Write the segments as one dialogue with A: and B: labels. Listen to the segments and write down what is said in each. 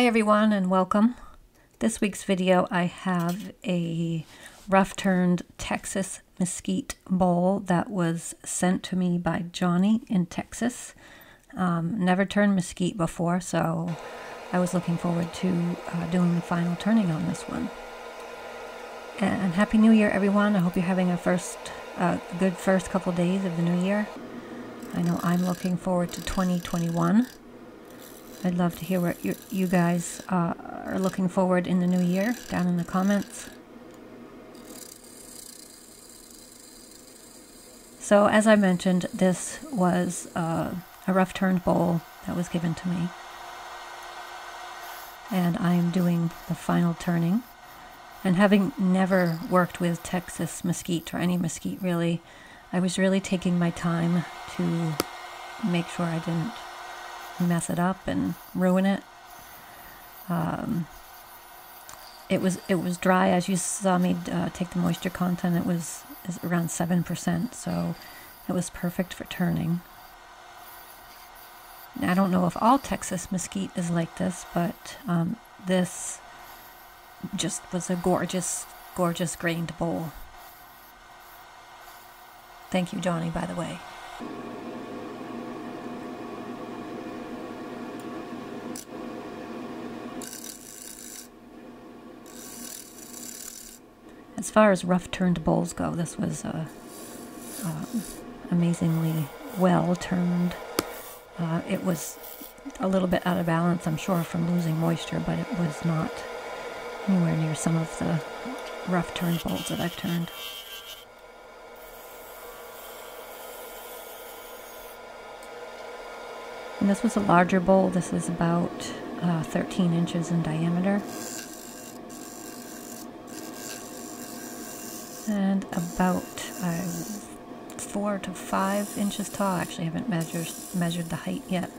A: Hi everyone and welcome. This week's video I have a rough turned Texas mesquite bowl that was sent to me by Johnny in Texas. Um, never turned mesquite before so I was looking forward to uh, doing the final turning on this one. And Happy New Year everyone. I hope you're having a first uh, good first couple days of the new year. I know I'm looking forward to 2021. I'd love to hear what you, you guys uh, are looking forward in the new year down in the comments. So as I mentioned, this was uh, a rough turned bowl that was given to me. And I am doing the final turning. And having never worked with Texas mesquite or any mesquite really, I was really taking my time to make sure I didn't mess it up and ruin it. Um, it was it was dry as you saw me uh, take the moisture content. It was around seven percent, so it was perfect for turning. Now, I don't know if all Texas mesquite is like this, but um, this just was a gorgeous, gorgeous grained bowl. Thank you, Johnny, by the way. As far as rough turned bowls go, this was uh, uh, amazingly well turned. Uh, it was a little bit out of balance, I'm sure, from losing moisture, but it was not anywhere near some of the rough turned bowls that I've turned. And this was a larger bowl. This is about uh, 13 inches in diameter. And about uh, four to five inches tall. Actually, I haven't measured measured the height yet.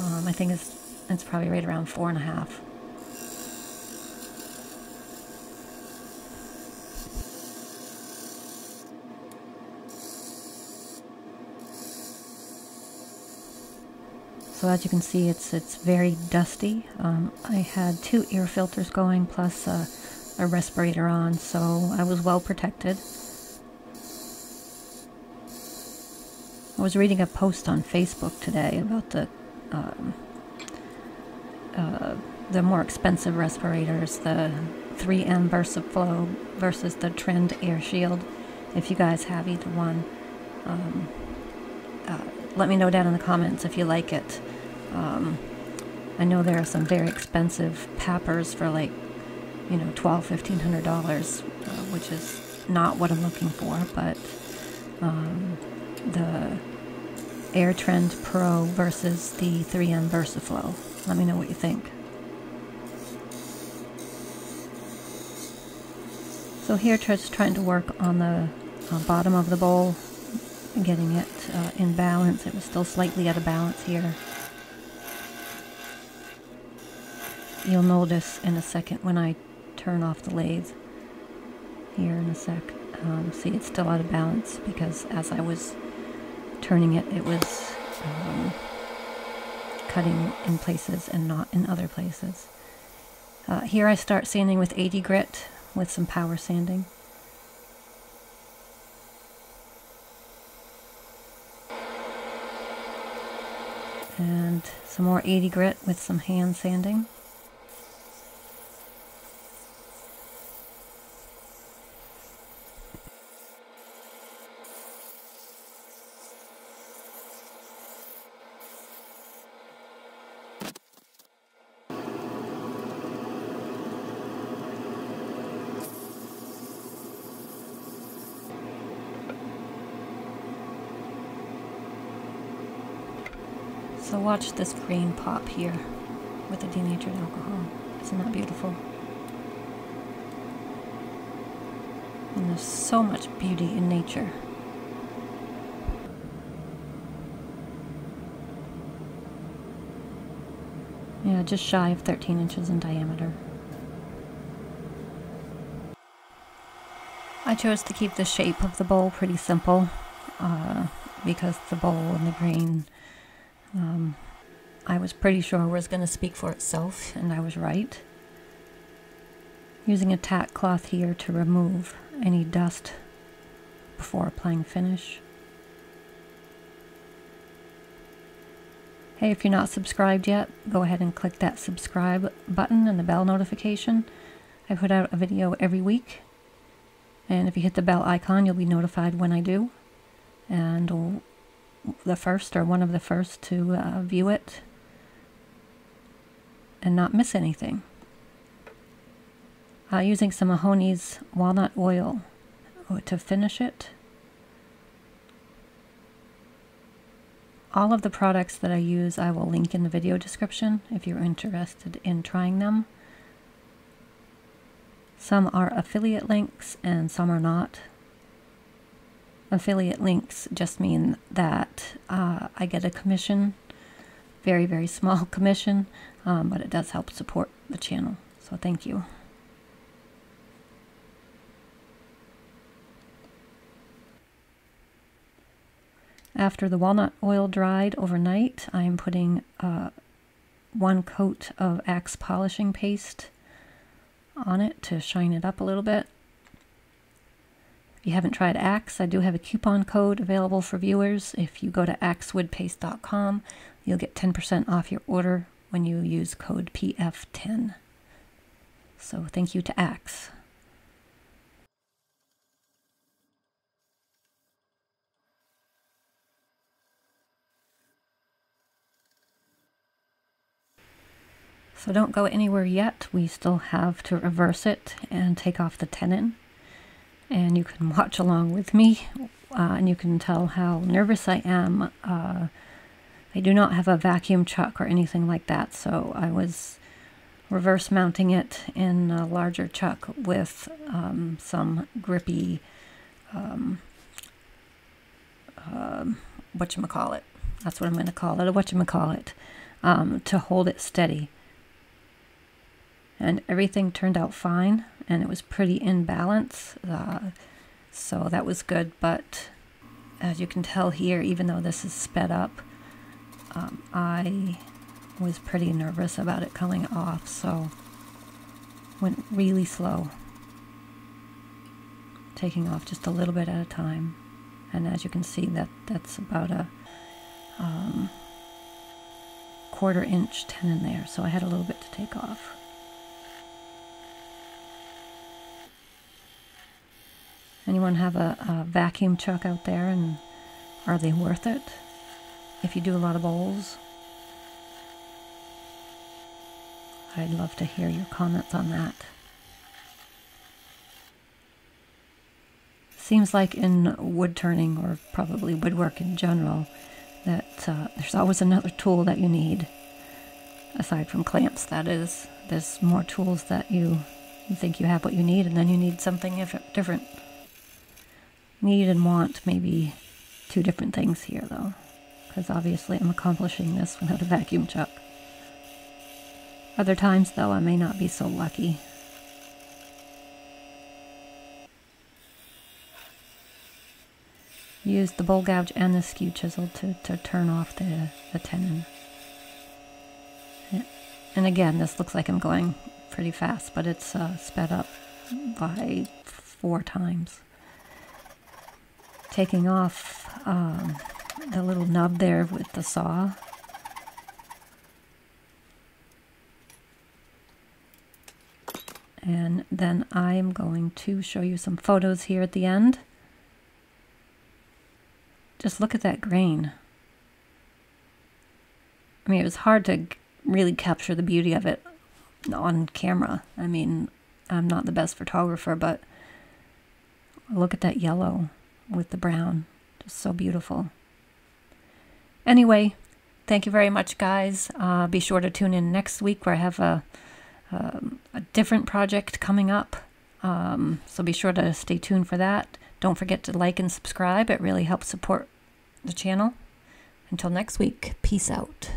A: Um, I think it's it's probably right around four and a half. So as you can see, it's it's very dusty. Um, I had two air filters going plus a a respirator on, so I was well protected. I was reading a post on Facebook today about the um, uh, the more expensive respirators, the 3M VersaFlow versus the Trend Air Shield. If you guys have either one, um, uh, let me know down in the comments if you like it. Um, I know there are some very expensive PAPRs for like you know, twelve, fifteen hundred dollars, uh, which is not what I'm looking for. But um, the AirTrend Pro versus the 3M VersaFlow. Let me know what you think. So here, just trying to work on the uh, bottom of the bowl, getting it uh, in balance. It was still slightly out of balance here. You'll notice in a second when I turn off the lathe here in a sec. Um, see, it's still out of balance because as I was turning it, it was um, cutting in places and not in other places. Uh, here I start sanding with 80 grit with some power sanding. And some more 80 grit with some hand sanding. So watch this green pop here with the denatured alcohol. Isn't that beautiful? And there's so much beauty in nature. Yeah, just shy of 13 inches in diameter. I chose to keep the shape of the bowl pretty simple uh, because the bowl and the grain um, I was pretty sure it was going to speak for itself, and I was right. Using a tack cloth here to remove any dust before applying finish. Hey, if you're not subscribed yet, go ahead and click that subscribe button and the bell notification. I put out a video every week, and if you hit the bell icon, you'll be notified when I do. And the first or one of the first to uh, view it and not miss anything. Uh, using some Mahoney's walnut oil to finish it. All of the products that I use I will link in the video description if you're interested in trying them. Some are affiliate links and some are not. Affiliate links just mean that uh, I get a commission, very, very small commission, um, but it does help support the channel. So thank you. After the walnut oil dried overnight, I am putting uh, one coat of Ack's polishing paste on it to shine it up a little bit. If you haven't tried Ack's, I do have a coupon code available for viewers. If you go to ackswoodpaste.com, you'll get 10% off your order when you use code PF10. So thank you to Ack's. So don't go anywhere yet. We still have to reverse it and take off the tenon. And you can watch along with me uh, and you can tell how nervous I am. Uh, I do not have a vacuum chuck or anything like that, so I was reverse mounting it in a larger chuck with um, some grippy, um, uh, whatchamacallit, that's what I'm going to call it, a whatchamacallit, um, to hold it steady. And everything turned out fine and it was pretty in balance uh, so that was good but as you can tell here even though this is sped up um, I was pretty nervous about it coming off so went really slow taking off just a little bit at a time. And as you can see that that's about a um, quarter inch tenon there so I had a little bit to take off Anyone have a, a vacuum chuck out there and are they worth it? If you do a lot of bowls, I'd love to hear your comments on that. Seems like in wood turning, or probably woodwork in general, that uh, there's always another tool that you need. Aside from clamps, that is. There's more tools that you, you think you have what you need, and then you need something different. Need and want maybe two different things here, though, because obviously I'm accomplishing this without a vacuum chuck. Other times, though, I may not be so lucky. Use the bowl gouge and the skew chisel to, to turn off the, the tenon. And again, this looks like I'm going pretty fast, but it's uh, sped up by four times taking off um, the little nub there with the saw. And then I'm going to show you some photos here at the end. Just look at that grain. I mean, it was hard to really capture the beauty of it on camera. I mean, I'm not the best photographer, but look at that yellow with the brown. Just so beautiful. Anyway, thank you very much, guys. Uh, be sure to tune in next week where I have a, um, a different project coming up. Um, so be sure to stay tuned for that. Don't forget to like and subscribe. It really helps support the channel. Until next week, peace out.